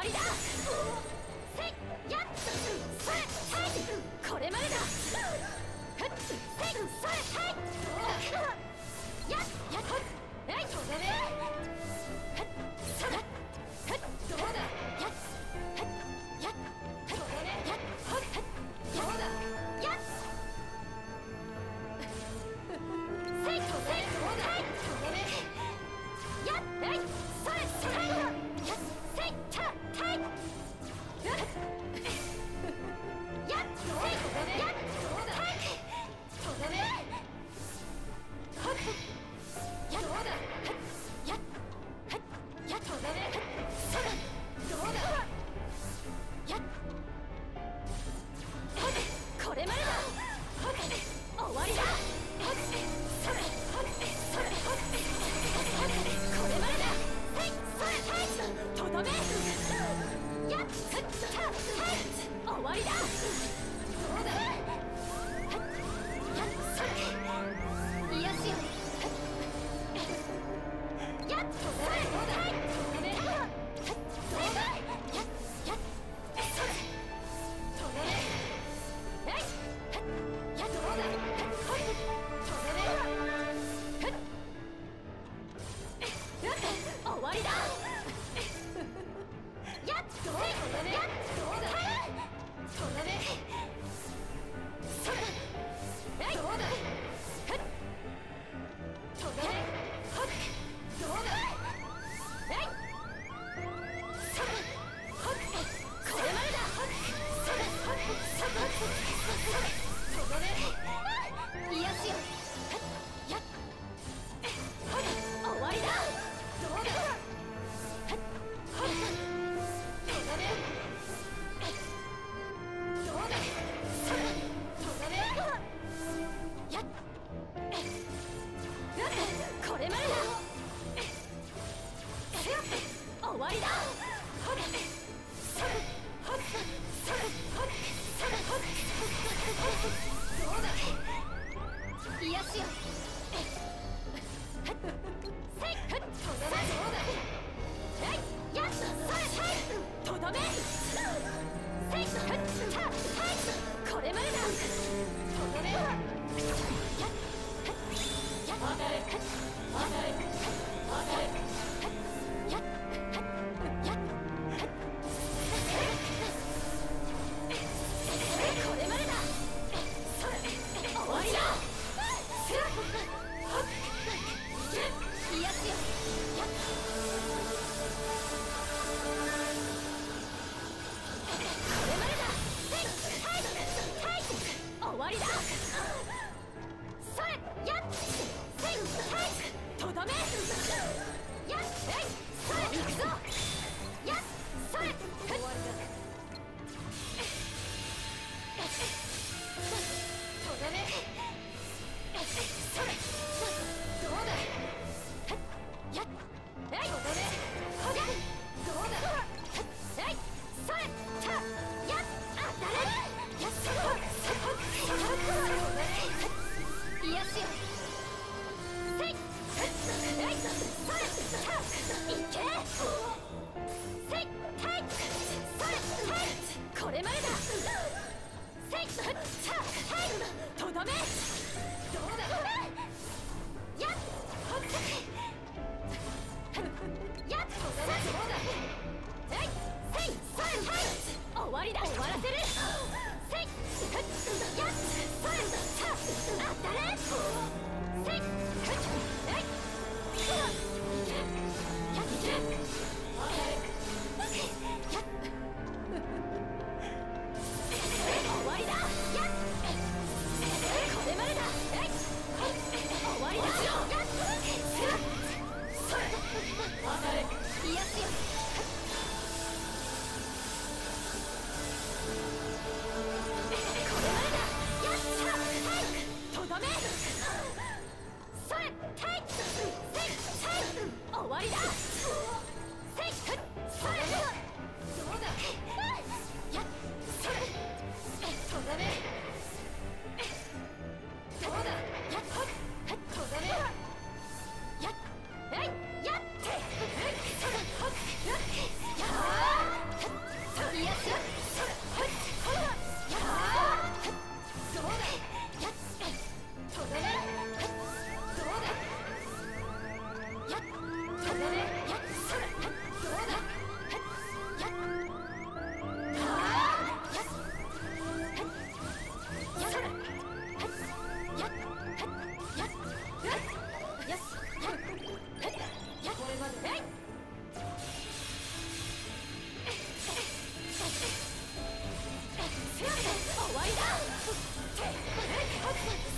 わりだ。せやっそれたいこれまでだ。ふっせそれたいやっやっえいとどめわりだ。終わりだわりだ。それやっとどめ。やっそれいくぞ。Excellent.